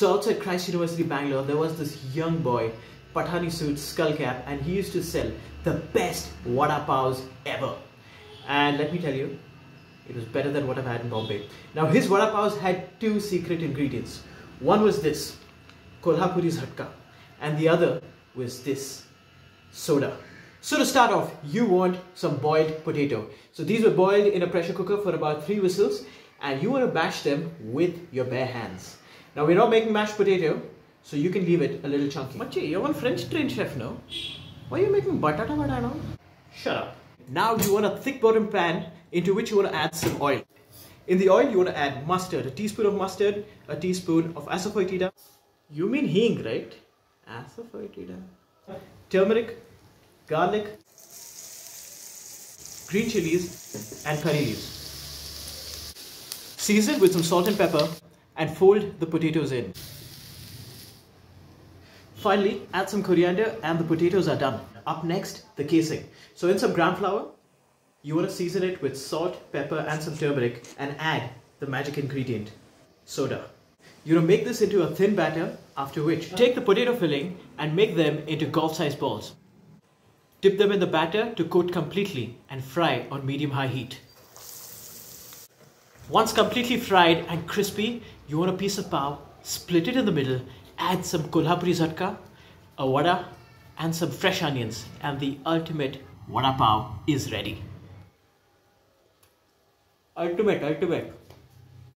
So outside Christ University, Bangalore, there was this young boy, Pathani suit, skull cap, and he used to sell the best vada pavs ever. And let me tell you, it was better than what I've had in Bombay. Now his vada pavs had two secret ingredients. One was this, Kolhapuri Jhatka, and the other was this, soda. So to start off, you want some boiled potato. So these were boiled in a pressure cooker for about three whistles and you want to bash them with your bare hands. Now we're not making mashed potato, so you can leave it a little chunky. Machi, you're one French trained chef now. Why are you making batata now? Shut up. Now you want a thick bottom pan into which you want to add some oil. In the oil, you want to add mustard, a teaspoon of mustard, a teaspoon of asafoetida. You mean hing, right? Asafoetida. Turmeric, garlic, green chilies and curry leaves. Season with some salt and pepper and fold the potatoes in. Finally, add some coriander and the potatoes are done. Up next, the casing. So in some gram flour, you want to season it with salt, pepper and some turmeric and add the magic ingredient, soda. You want to make this into a thin batter, after which take the potato filling and make them into golf-sized balls. Dip them in the batter to coat completely and fry on medium-high heat. Once completely fried and crispy, you want a piece of pav, split it in the middle, add some kolhapuri jhatka, a vada, and some fresh onions, and the ultimate vada pav is ready. Ultimate, ultimate.